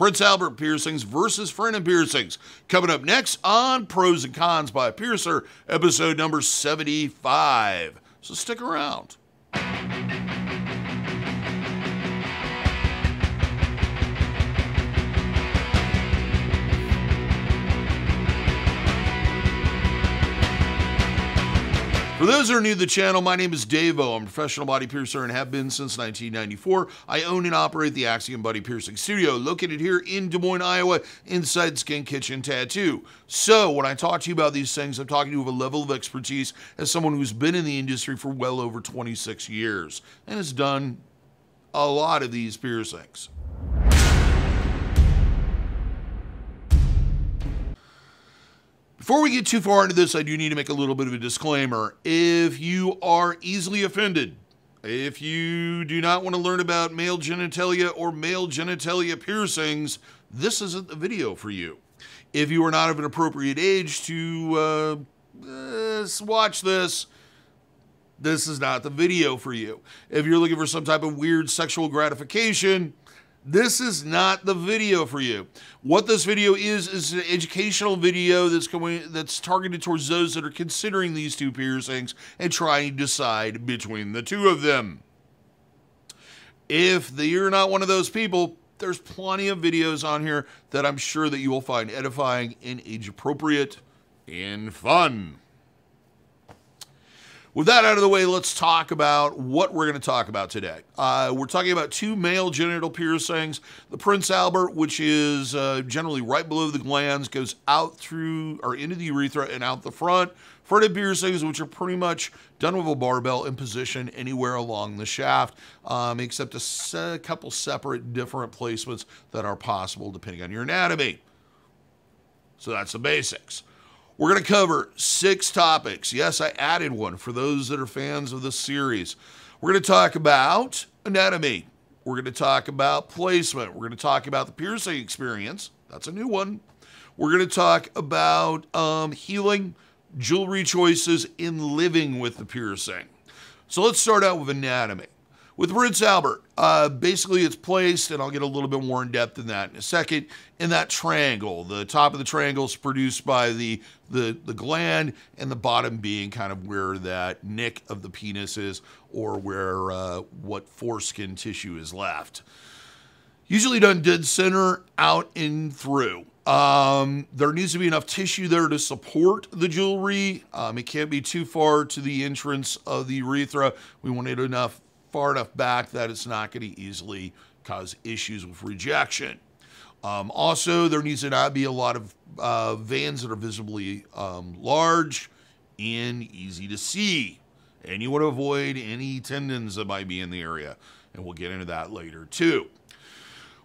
Prince Albert piercings versus Frenum piercings. Coming up next on Pros and Cons by Piercer, episode number 75. So stick around. For those that are new to the channel, my name is DaVo. I'm a professional body piercer and have been since 1994. I own and operate the Axiom Body Piercing Studio, located here in Des Moines, Iowa, inside Skin Kitchen Tattoo. So, when I talk to you about these things, I'm talking to you with a level of expertise as someone who's been in the industry for well over 26 years and has done a lot of these piercings. Before we get too far into this, I do need to make a little bit of a disclaimer. If you are easily offended, if you do not want to learn about male genitalia or male genitalia piercings, this isn't the video for you. If you are not of an appropriate age to uh, uh, watch this, this is not the video for you. If you're looking for some type of weird sexual gratification, this is not the video for you. What this video is is an educational video that's going that's targeted towards those that are considering these two piercings and trying to decide between the two of them. If you're not one of those people, there's plenty of videos on here that I'm sure that you will find edifying and age appropriate and fun. With that out of the way, let's talk about what we're going to talk about today. Uh, we're talking about two male genital piercings. The Prince Albert, which is uh, generally right below the glands, goes out through or into the urethra and out the front. Frenum piercings, which are pretty much done with a barbell in position anywhere along the shaft, um, except a se couple separate different placements that are possible depending on your anatomy. So that's the basics. We're going to cover six topics. Yes, I added one for those that are fans of the series. We're going to talk about anatomy. We're going to talk about placement. We're going to talk about the piercing experience. That's a new one. We're going to talk about um, healing, jewelry choices, in living with the piercing. So let's start out with anatomy. With Prince Albert, uh, basically it's placed, and I'll get a little bit more in depth in that in a second, in that triangle. The top of the triangle is produced by the, the, the gland, and the bottom being kind of where that nick of the penis is, or where uh, what foreskin tissue is left. Usually done dead center, out and through. Um, there needs to be enough tissue there to support the jewelry. Um, it can't be too far to the entrance of the urethra. We want it enough far enough back that it's not going to easily cause issues with rejection. Um, also, there needs to not be a lot of uh, veins that are visibly um, large and easy to see. And you want to avoid any tendons that might be in the area. And we'll get into that later too.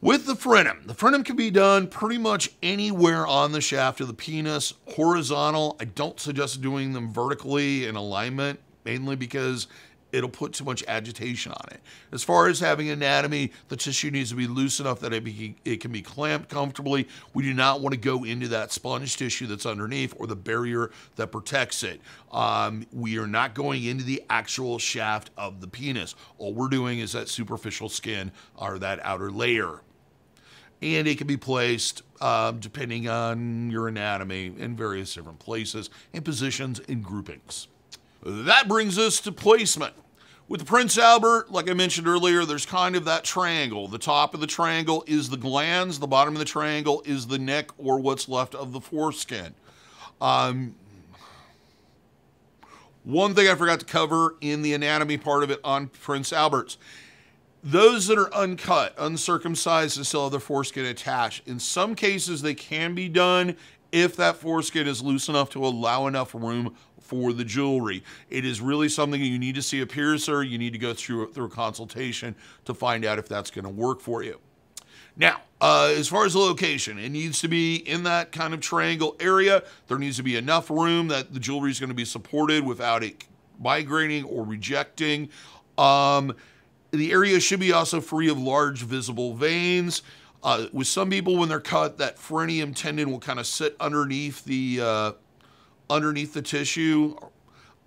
With the frenum, the frenum can be done pretty much anywhere on the shaft of the penis, horizontal. I don't suggest doing them vertically in alignment, mainly because it'll put too much agitation on it. As far as having anatomy, the tissue needs to be loose enough that it, be, it can be clamped comfortably. We do not want to go into that sponge tissue that's underneath or the barrier that protects it. Um, we are not going into the actual shaft of the penis. All we're doing is that superficial skin or that outer layer. And it can be placed um, depending on your anatomy in various different places and positions and groupings. That brings us to placement. With the Prince Albert, like I mentioned earlier, there's kind of that triangle. The top of the triangle is the glands, the bottom of the triangle is the neck or what's left of the foreskin. Um, one thing I forgot to cover in the anatomy part of it on Prince Albert's. Those that are uncut, uncircumcised, and still have their foreskin attached, in some cases they can be done if that foreskin is loose enough to allow enough room for the jewelry. It is really something you need to see a piercer. You need to go through, through a consultation to find out if that's going to work for you. Now, uh, as far as the location, it needs to be in that kind of triangle area. There needs to be enough room that the jewelry is going to be supported without it migrating or rejecting. Um, the area should be also free of large visible veins. Uh, with some people, when they're cut, that frenum tendon will kind of sit underneath the uh, underneath the tissue.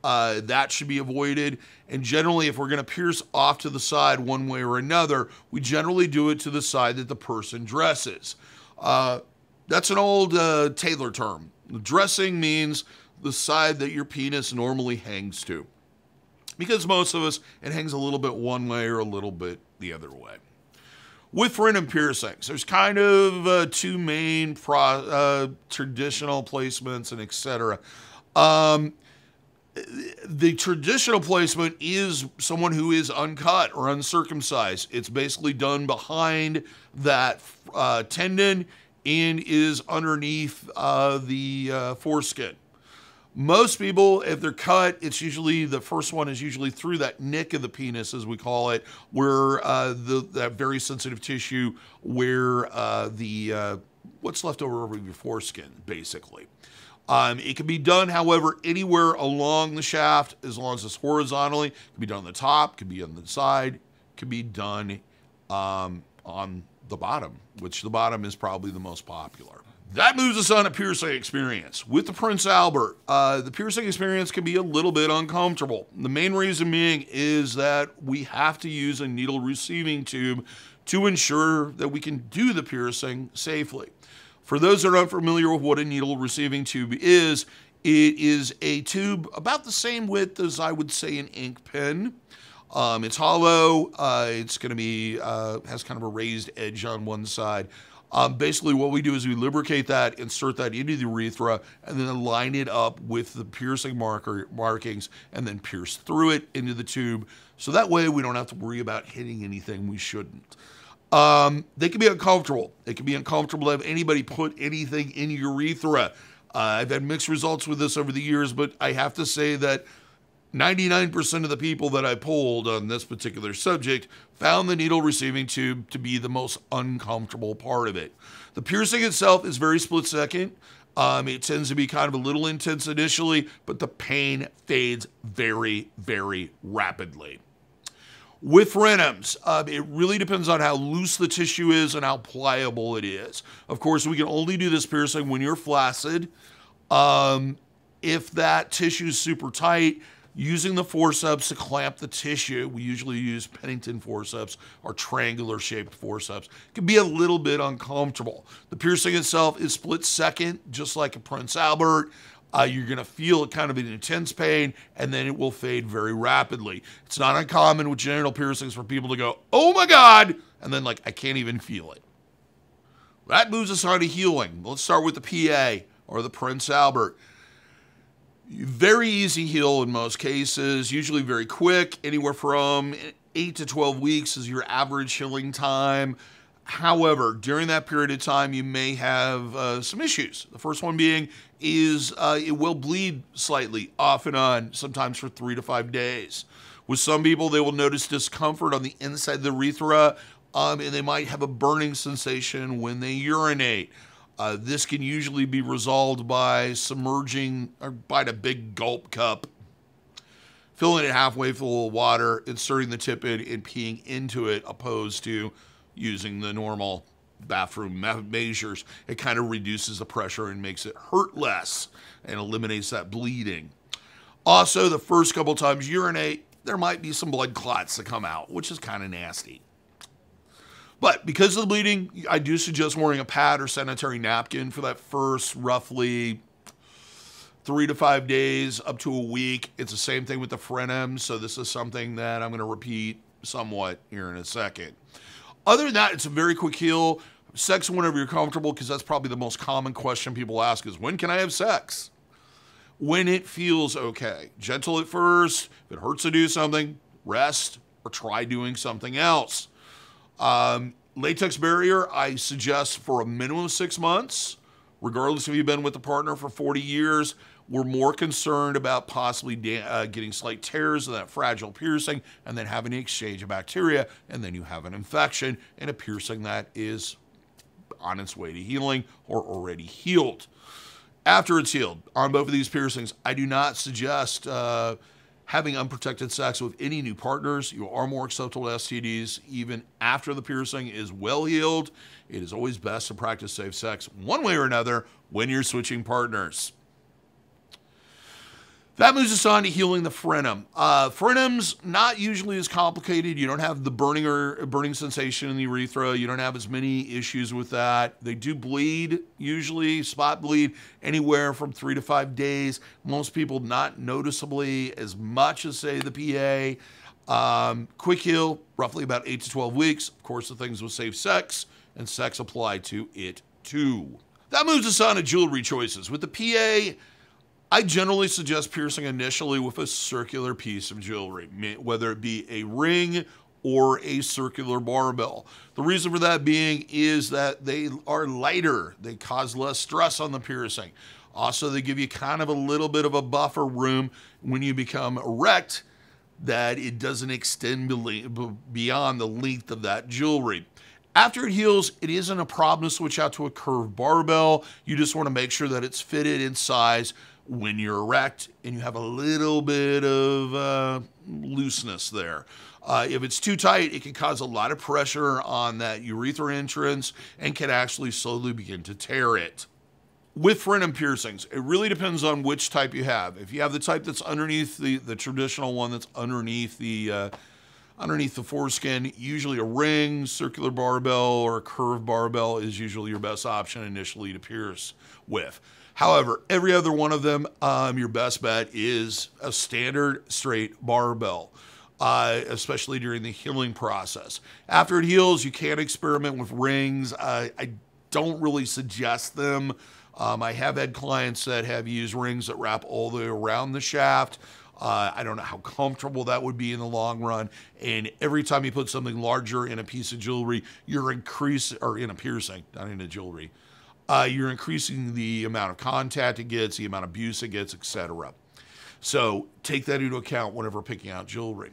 Uh, that should be avoided. And generally, if we're going to pierce off to the side one way or another, we generally do it to the side that the person dresses. Uh, that's an old uh, tailor term. Dressing means the side that your penis normally hangs to. Because most of us, it hangs a little bit one way or a little bit the other way. With frenum piercings, there's kind of uh, two main pro, uh, traditional placements and etc. Um, the traditional placement is someone who is uncut or uncircumcised. It's basically done behind that uh, tendon and is underneath uh, the uh, foreskin. Most people, if they're cut, it's usually the first one is usually through that nick of the penis, as we call it, where uh, the that very sensitive tissue, where uh, the uh, what's left over over your foreskin, basically. Um, it can be done, however, anywhere along the shaft as long as it's horizontally. It can be done on the top, can be on the side, can be done um, on the bottom, which the bottom is probably the most popular. That moves us on to piercing experience. With the Prince Albert, uh, the piercing experience can be a little bit uncomfortable. The main reason being is that we have to use a needle receiving tube to ensure that we can do the piercing safely. For those that are unfamiliar with what a needle receiving tube is, it is a tube about the same width as I would say an ink pen. Um, it's hollow. Uh, it's going to be uh, has kind of a raised edge on one side. Um, basically, what we do is we lubricate that, insert that into the urethra, and then line it up with the piercing marker markings, and then pierce through it into the tube. So that way, we don't have to worry about hitting anything we shouldn't. Um, they can be uncomfortable. It can be uncomfortable to have anybody put anything in urethra. Uh, I've had mixed results with this over the years, but I have to say that 99% of the people that I polled on this particular subject found the needle receiving tube to be the most uncomfortable part of it. The piercing itself is very split second. Um, it tends to be kind of a little intense initially, but the pain fades very, very rapidly. With frenums, uh, it really depends on how loose the tissue is and how pliable it is. Of course, we can only do this piercing when you're flaccid. Um, if that tissue is super tight, using the forceps to clamp the tissue, we usually use Pennington forceps or triangular shaped forceps, can be a little bit uncomfortable. The piercing itself is split second, just like a Prince Albert. Uh, you're going to feel it kind of an intense pain, and then it will fade very rapidly. It's not uncommon with genital piercings for people to go, oh my God, and then, like, I can't even feel it. That moves us on to healing. Let's start with the PA or the Prince Albert. Very easy heal in most cases, usually very quick, anywhere from 8 to 12 weeks is your average healing time. However, during that period of time, you may have uh, some issues. The first one being is uh, it will bleed slightly off and on, sometimes for three to five days. With some people, they will notice discomfort on the inside of the urethra, um, and they might have a burning sensation when they urinate. Uh, this can usually be resolved by submerging or by a big gulp cup, filling it halfway full of water, inserting the tip in, and peeing into it, opposed to using the normal bathroom measures. It kind of reduces the pressure and makes it hurt less and eliminates that bleeding. Also, the first couple times urinate, there might be some blood clots that come out, which is kind of nasty. But because of the bleeding, I do suggest wearing a pad or sanitary napkin for that first roughly three to five days up to a week. It's the same thing with the frenum, so this is something that I'm going to repeat somewhat here in a second. Other than that, it's a very quick heal. Sex whenever you're comfortable, because that's probably the most common question people ask is when can I have sex? When it feels okay. Gentle at first. If it hurts to do something, rest or try doing something else. Um, latex barrier, I suggest for a minimum of six months, regardless if you've been with a partner for 40 years. We're more concerned about possibly uh, getting slight tears of that fragile piercing and then having an exchange of bacteria, and then you have an infection and a piercing that is on its way to healing or already healed. After it's healed, on both of these piercings, I do not suggest uh, having unprotected sex with any new partners. You are more susceptible to STDs even after the piercing is well healed. It is always best to practice safe sex one way or another when you're switching partners. That moves us on to healing the frenum. Uh, frenum's not usually as complicated. You don't have the burning or burning sensation in the urethra. You don't have as many issues with that. They do bleed usually, spot bleed anywhere from three to five days. Most people not noticeably as much as say the PA. Um, quick heal, roughly about eight to 12 weeks. Of course, the things with safe sex and sex apply to it too. That moves us on to jewelry choices. With the PA, I generally suggest piercing initially with a circular piece of jewelry, whether it be a ring or a circular barbell. The reason for that being is that they are lighter, they cause less stress on the piercing. Also, they give you kind of a little bit of a buffer room when you become erect that it doesn't extend beyond the length of that jewelry. After it heals, it isn't a problem to switch out to a curved barbell. You just want to make sure that it's fitted in size when you're erect and you have a little bit of uh, looseness there. Uh, if it's too tight, it can cause a lot of pressure on that urethra entrance and can actually slowly begin to tear it. With frenum piercings, it really depends on which type you have. If you have the type that's underneath the, the traditional one that's underneath the uh, underneath the foreskin, usually a ring, circular barbell, or a curved barbell is usually your best option initially to pierce with. However, every other one of them, um, your best bet is a standard straight barbell. Uh, especially during the healing process. After it heals, you can experiment with rings. Uh, I don't really suggest them. Um, I have had clients that have used rings that wrap all the way around the shaft. Uh, I don't know how comfortable that would be in the long run. And every time you put something larger in a piece of jewelry, you're increasing, or in a piercing, not in a jewelry, uh, you're increasing the amount of contact it gets, the amount of abuse it gets, etc. So take that into account whenever picking out jewelry.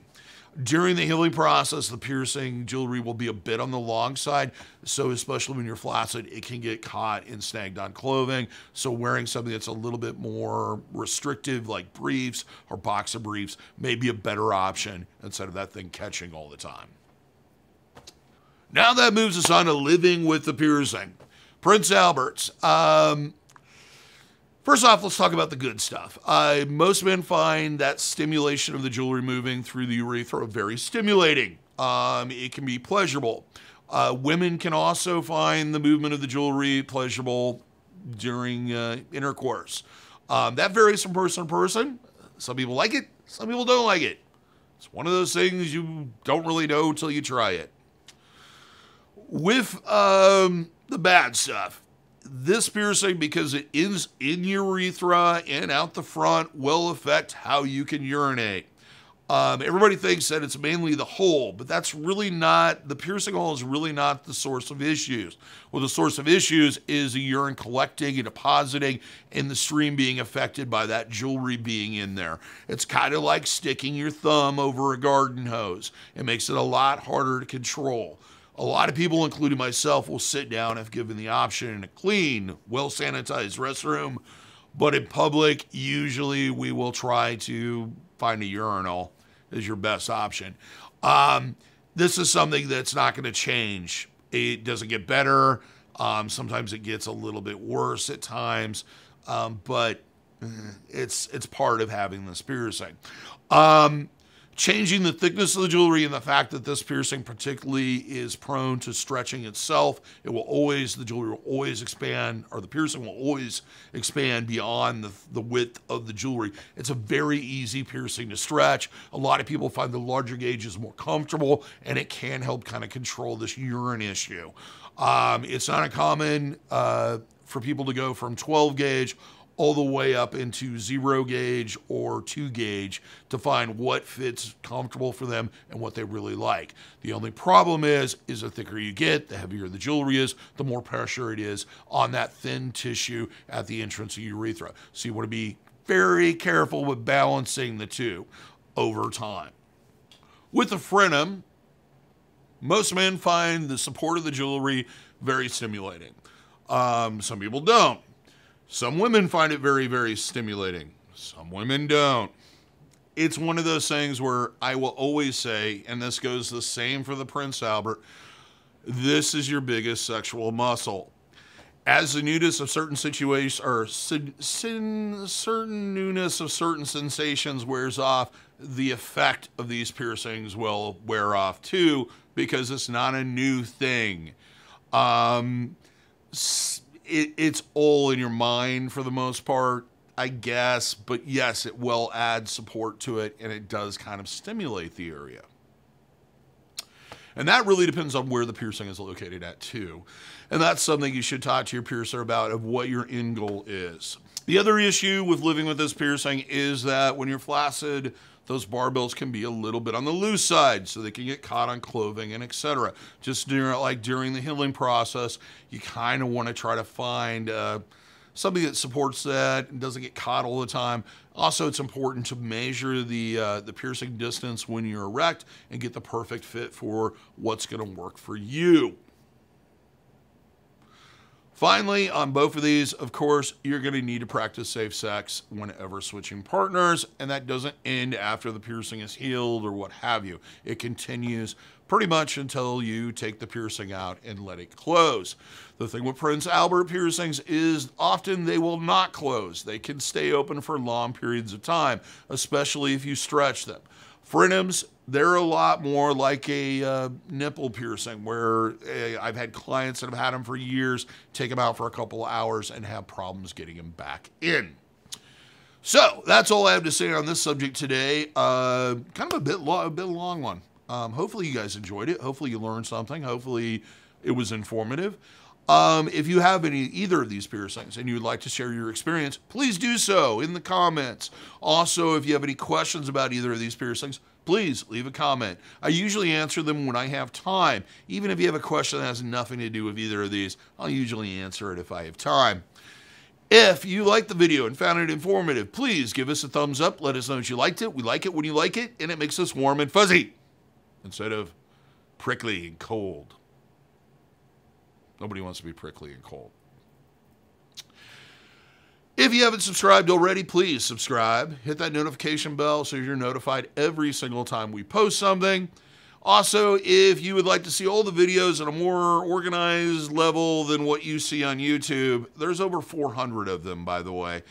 During the healing process, the piercing jewelry will be a bit on the long side. So, especially when you're flaccid, it can get caught and snagged on clothing. So, wearing something that's a little bit more restrictive, like briefs or boxer briefs, may be a better option instead of that thing catching all the time. Now, that moves us on to living with the piercing. Prince Albert's. Um, first off, let's talk about the good stuff. Uh, most men find that stimulation of the jewelry moving through the urethra very stimulating. Um, it can be pleasurable. Uh, women can also find the movement of the jewelry pleasurable during uh, intercourse. Um, that varies from person to person. Some people like it, some people don't like it. It's one of those things you don't really know until you try it. With um, the bad stuff. This piercing, because it is in urethra and out the front, will affect how you can urinate. Um, everybody thinks that it's mainly the hole, but that's really not, the piercing hole is really not the source of issues. Well, the source of issues is the urine collecting and depositing and the stream being affected by that jewelry being in there. It's kind of like sticking your thumb over a garden hose. It makes it a lot harder to control. A lot of people, including myself, will sit down if given the option in a clean, well sanitized restroom. But in public, usually we will try to find a urinal as your best option. Um, this is something that's not going to change. It doesn't get better. Um, sometimes it gets a little bit worse at times, um, but eh, it's it's part of having this piercing. Um, changing the thickness of the jewelry and the fact that this piercing particularly is prone to stretching itself. It will always, the jewelry will always expand, or the piercing will always expand beyond the, the width of the jewelry. It's a very easy piercing to stretch. A lot of people find the larger gauge is more comfortable and it can help kind of control this urine issue. Um, it's not uncommon uh, for people to go from 12 gauge all the way up into zero gauge or two gauge to find what fits comfortable for them and what they really like. The only problem is, is the thicker you get, the heavier the jewelry is, the more pressure it is on that thin tissue at the entrance of urethra. So you want to be very careful with balancing the two over time. With the frenum, most men find the support of the jewelry very stimulating. Um, some people don't. Some women find it very, very stimulating. Some women don't. It's one of those things where I will always say, and this goes the same for the Prince Albert this is your biggest sexual muscle. as the newness of certain situations or sin, sin, certain newness of certain sensations wears off, the effect of these piercings will wear off too because it's not a new thing. Um, it, it's all in your mind for the most part, I guess, but yes, it will add support to it and it does kind of stimulate the area. And that really depends on where the piercing is located at, too. And that's something you should talk to your piercer about of what your end goal is. The other issue with living with this piercing is that when you're flaccid, those barbells can be a little bit on the loose side, so they can get caught on clothing and etc. Just during, like during the healing process, you kind of want to try to find uh, something that supports that and doesn't get caught all the time. Also, it's important to measure the uh, the piercing distance when you're erect and get the perfect fit for what's going to work for you. Finally, on both of these, of course, you're going to need to practice safe sex whenever switching partners, and that doesn't end after the piercing is healed or what have you. It continues pretty much until you take the piercing out and let it close. The thing with Prince Albert piercings is often they will not close. They can stay open for long periods of time, especially if you stretch them. Frenums, they're a lot more like a uh, nipple piercing, where uh, I've had clients that have had them for years, take them out for a couple of hours, and have problems getting them back in. So that's all I have to say on this subject today. Uh, kind of a bit, a bit long one. Um, hopefully you guys enjoyed it. Hopefully you learned something. Hopefully it was informative. Um, if you have any either of these piercings and you'd like to share your experience, please do so in the comments. Also, if you have any questions about either of these piercings, please leave a comment. I usually answer them when I have time. Even if you have a question that has nothing to do with either of these, I'll usually answer it if I have time. If you liked the video and found it informative, please give us a thumbs up. Let us know that you liked it. We like it when you like it, and it makes us warm and fuzzy instead of prickly and cold. Nobody wants to be prickly and cold. If you haven't subscribed already, please subscribe. Hit that notification bell so you're notified every single time we post something. Also, if you would like to see all the videos at a more organized level than what you see on YouTube, there's over 400 of them, by the way.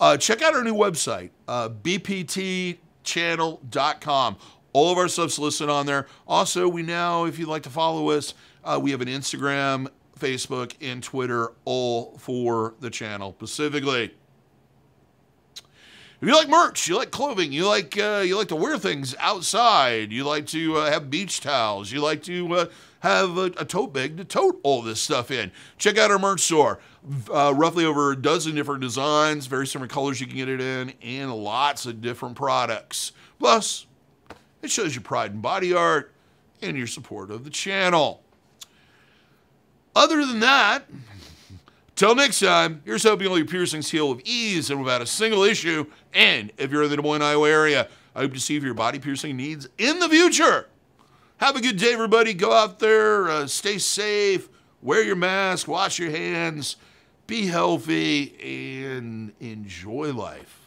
Uh, check out our new website, uh, bptchannel.com. All of our stuff's listed on there. Also, we now, if you'd like to follow us, uh, we have an Instagram Facebook, and Twitter, all for the channel specifically. If you like merch, you like clothing, you like uh, you like to wear things outside, you like to uh, have beach towels, you like to uh, have a, a, tote bag to tote all this stuff in. Check out our merch store. Uh, roughly over a dozen different designs, very similar colors you can get it in, and lots of different products. Plus, it shows your pride in body art and your support of the channel. Other than that, till next time, here's hoping all your piercings heal with ease and without a single issue. And if you're in the Des Moines, Iowa area, I hope to see your body piercing needs in the future. Have a good day, everybody. Go out there, uh, stay safe, wear your mask, wash your hands, be healthy, and enjoy life.